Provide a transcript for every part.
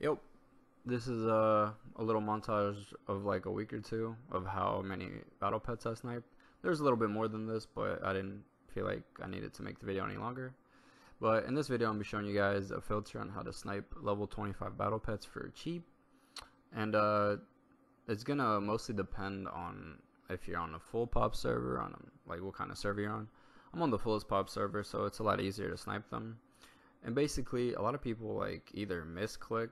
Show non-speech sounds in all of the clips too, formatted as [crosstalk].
Yep. This is a, a little montage of like a week or two of how many battle pets I sniped. There's a little bit more than this, but I didn't feel like I needed to make the video any longer. But in this video, I'm be showing you guys a filter on how to snipe level 25 battle pets for cheap. And uh, it's going to mostly depend on if you're on a full pop server, on like what kind of server you're on. I'm on the fullest pop server, so it's a lot easier to snipe them. And basically, a lot of people like either misclick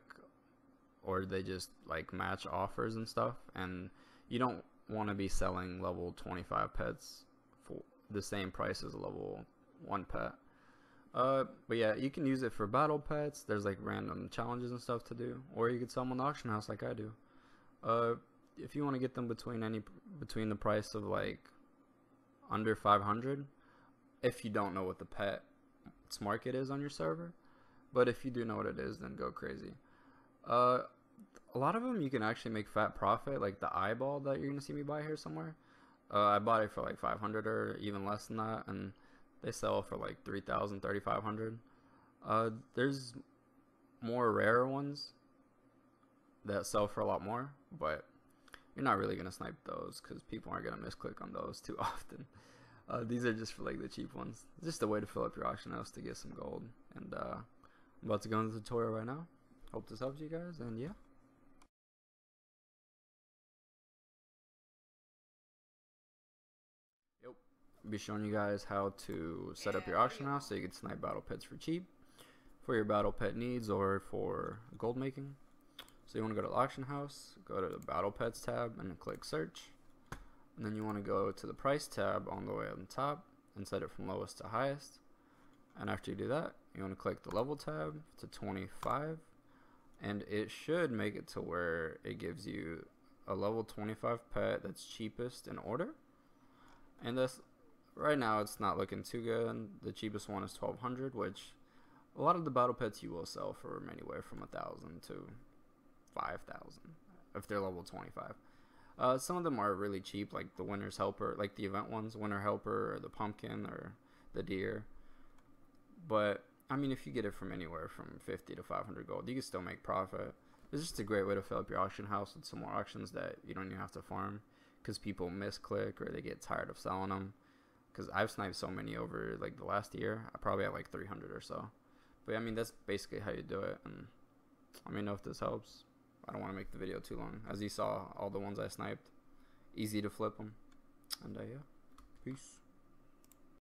or they just like match offers and stuff. And you don't want to be selling level 25 pets for the same price as a level 1 pet. Uh, but yeah, you can use it for battle pets. There's like random challenges and stuff to do, or you could sell them on the auction house like I do. Uh, if you want to get them between any between the price of like under 500, if you don't know what the pet market is on your server. But if you do know what it is, then go crazy. Uh, a lot of them you can actually make fat profit, like the eyeball that you're gonna see me buy here somewhere. Uh, I bought it for like 500 or even less than that, and they sell for like 3,000, 3,500. Uh, there's more rare ones that sell for a lot more, but you're not really gonna snipe those because people aren't gonna misclick on those [laughs] too often. Uh, these are just for like the cheap ones. Just a way to fill up your auction house to get some gold. And uh, I'm about to go into the tutorial right now. Hope this helps you guys, and yeah. Yep. I'll be showing you guys how to set up your auction house so you can snipe battle pets for cheap for your battle pet needs or for gold making. So you want to go to the auction house, go to the battle pets tab and click search and then you want to go to the price tab on the way on top and set it from lowest to highest. And after you do that you want to click the level tab to 25 and it should make it to where it gives you a level 25 pet that's cheapest in order. And this right now it's not looking too good. The cheapest one is 1200 which a lot of the battle pets you will sell for anywhere from a thousand to 5000 if they're level 25 uh, some of them are really cheap, like the Winter's Helper, like the event ones, Winter Helper or the Pumpkin or the Deer. But I mean, if you get it from anywhere from 50 to 500 gold, you can still make profit. It's just a great way to fill up your auction house with some more auctions that you don't even have to farm because people misclick or they get tired of selling them. Because I've sniped so many over like the last year, I probably have like 300 or so. But I mean, that's basically how you do it. And let me know if this helps. I don't want to make the video too long. As you saw, all the ones I sniped, easy to flip them. And uh, yeah, peace.